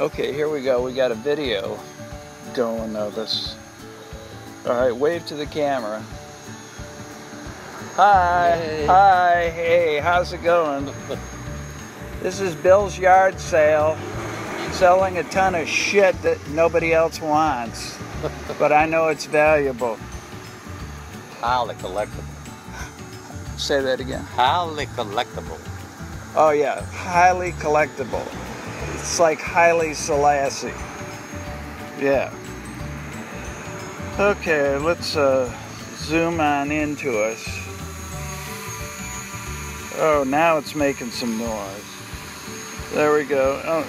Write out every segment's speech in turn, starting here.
Okay, here we go. We got a video going of us. All right, wave to the camera. Hi, Hey. hi, hey, how's it going? This is Bill's yard sale, selling a ton of shit that nobody else wants, but I know it's valuable. Highly collectible. Say that again. Highly collectible. Oh yeah, highly collectible. It's like Haile Selassie. Yeah. Okay, let's uh, zoom on into us. Oh, now it's making some noise. There we go. Oh,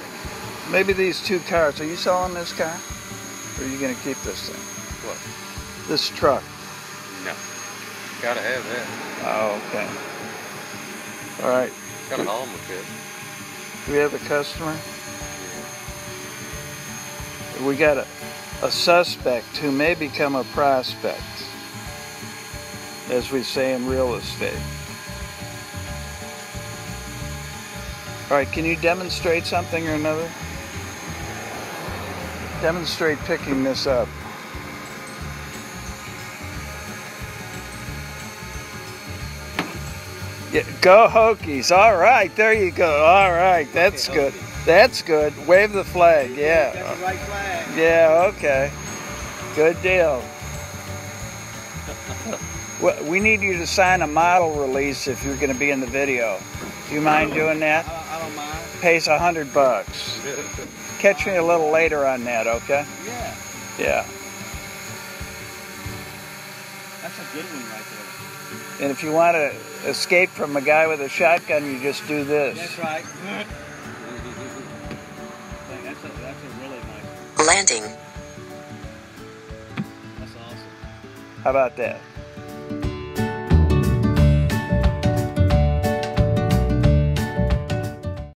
maybe these two cars. Are you selling this car? Or are you gonna keep this thing? What? This truck. No. Gotta have that. Oh, okay. All right. Gotta haul them a bit. Do we have a customer? We got a, a suspect who may become a prospect, as we say in real estate. All right, can you demonstrate something or another? Demonstrate picking this up. Yeah, go Hokies. All right, there you go. All right, that's good. That's good. Wave the flag. Yeah. The right flag. Yeah, okay. Good deal. We need you to sign a model release if you're going to be in the video. Do you mind doing that? I, I don't mind. Pays a hundred bucks. Catch me a little later on that, okay? yeah. Yeah. That's a good one right there. And if you want to escape from a guy with a shotgun, you just do this. That's right. that's, a, that's a really nice Landing. That's awesome. How about that?